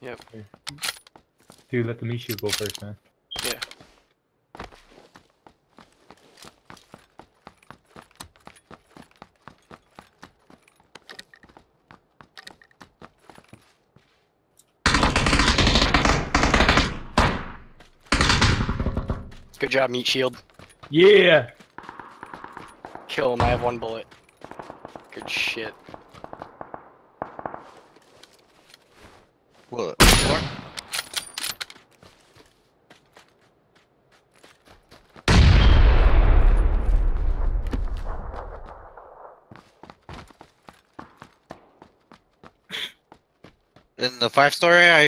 Yep. Dude, let the Mishu go first, man. Yeah. Good job, meat shield. Yeah! Kill him. I have one bullet. Good shit. What? In the five story, I